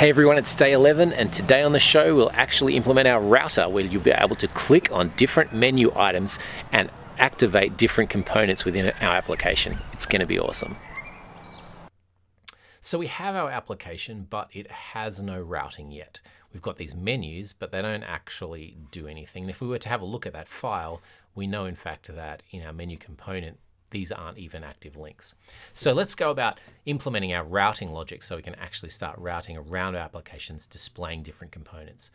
Hey everyone, it's day 11 and today on the show we'll actually implement our router where you'll be able to click on different menu items and activate different components within our application. It's going to be awesome. So we have our application, but it has no routing yet. We've got these menus, but they don't actually do anything. And if we were to have a look at that file, we know in fact that in our menu component, these aren't even active links. So let's go about implementing our routing logic so we can actually start routing around our applications displaying different components.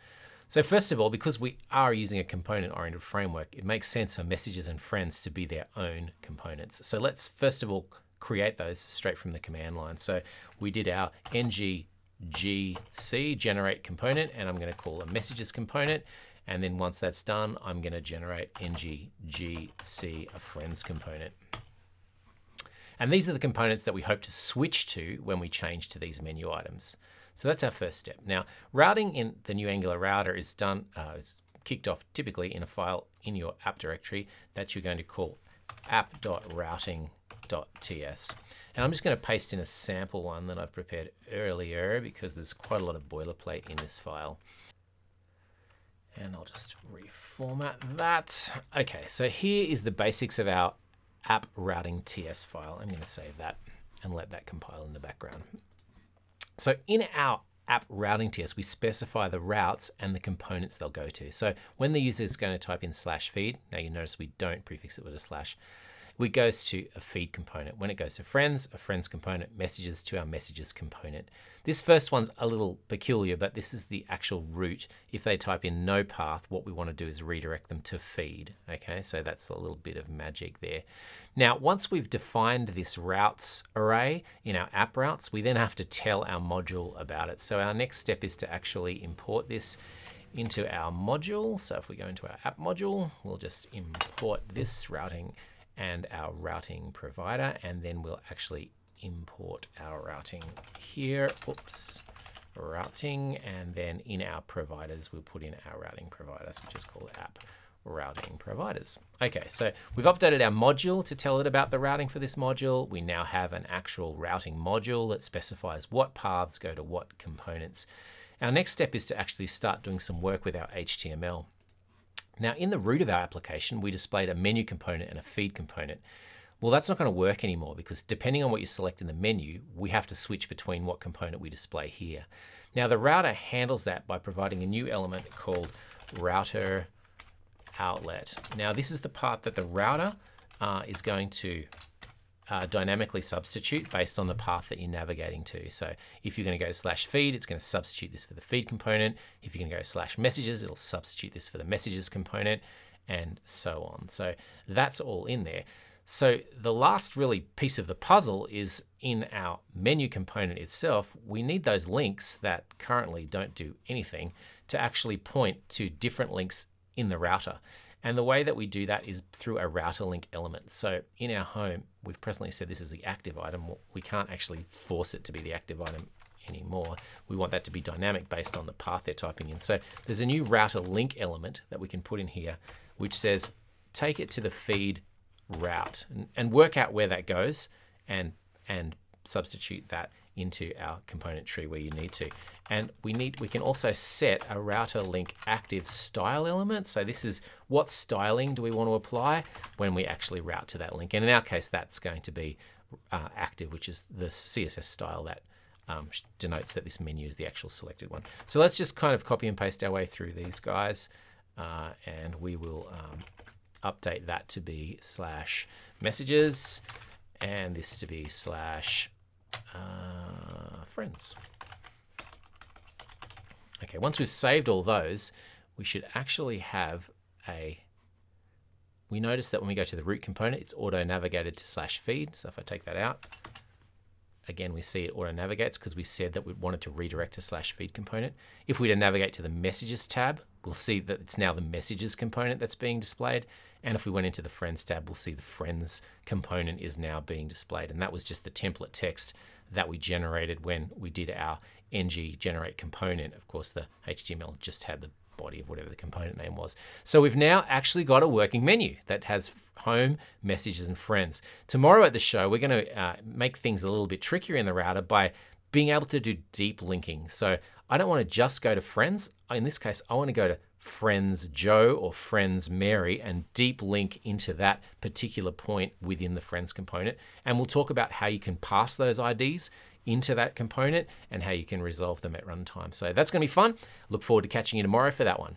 So first of all, because we are using a component-oriented framework, it makes sense for messages and friends to be their own components. So let's first of all create those straight from the command line. So we did our ngGC generate component, and I'm going to call a messages component. And then once that's done, I'm going to generate ngGC a friends component. And these are the components that we hope to switch to when we change to these menu items. So that's our first step. Now, routing in the new Angular router is done, uh, is kicked off typically in a file in your app directory that you're going to call app.routing.ts. And I'm just going to paste in a sample one that I've prepared earlier because there's quite a lot of boilerplate in this file. And I'll just reformat that. Okay, so here is the basics of our app routing TS file. I'm going to save that and let that compile in the background. So in our app routing TS, we specify the routes and the components they'll go to. So when the user is going to type in slash feed, now you notice we don't prefix it with a slash, it goes to a feed component. When it goes to friends, a friends component, messages to our messages component. This first one's a little peculiar, but this is the actual route. If they type in no path, what we want to do is redirect them to feed. Okay, so that's a little bit of magic there. Now, once we've defined this routes array in our app routes, we then have to tell our module about it. So our next step is to actually import this into our module. So if we go into our app module, we'll just import this routing and our routing provider, and then we'll actually import our routing here. Oops, routing, and then in our providers, we'll put in our routing providers, which is called app routing providers. Okay, so we've updated our module to tell it about the routing for this module. We now have an actual routing module that specifies what paths go to what components. Our next step is to actually start doing some work with our HTML. Now in the root of our application, we displayed a menu component and a feed component. Well, that's not going to work anymore because depending on what you select in the menu, we have to switch between what component we display here. Now the router handles that by providing a new element called router outlet. Now this is the part that the router uh, is going to uh, dynamically substitute based on the path that you're navigating to. So if you're going to go to slash feed, it's going to substitute this for the feed component. If you're going to go slash messages, it'll substitute this for the messages component and so on. So that's all in there. So the last really piece of the puzzle is in our menu component itself, we need those links that currently don't do anything to actually point to different links in the router. And the way that we do that is through a router link element. So in our home, we've presently said this is the active item. We can't actually force it to be the active item anymore. We want that to be dynamic based on the path they're typing in. So there's a new router link element that we can put in here, which says take it to the feed route and, and work out where that goes and, and substitute that into our component tree where you need to. And we need we can also set a router link active style element. So this is what styling do we want to apply when we actually route to that link. And in our case, that's going to be uh, active, which is the CSS style that um, denotes that this menu is the actual selected one. So let's just kind of copy and paste our way through these guys. Uh, and we will um, update that to be slash messages and this to be slash uh, friends. Okay, once we've saved all those, we should actually have a, we notice that when we go to the root component, it's auto-navigated to slash feed. So if I take that out, again, we see it auto-navigates because we said that we wanted to redirect to slash feed component. If we to navigate to the messages tab, we'll see that it's now the messages component that's being displayed. And if we went into the friends tab, we'll see the friends component is now being displayed. And that was just the template text that we generated when we did our ng generate component. Of course, the HTML just had the body of whatever the component name was. So we've now actually got a working menu that has home, messages, and friends. Tomorrow at the show, we're going to uh, make things a little bit trickier in the router by being able to do deep linking. So I don't want to just go to friends. In this case, I want to go to friends Joe or friends Mary and deep link into that particular point within the friends component. And we'll talk about how you can pass those IDs into that component and how you can resolve them at runtime. So that's going to be fun. Look forward to catching you tomorrow for that one.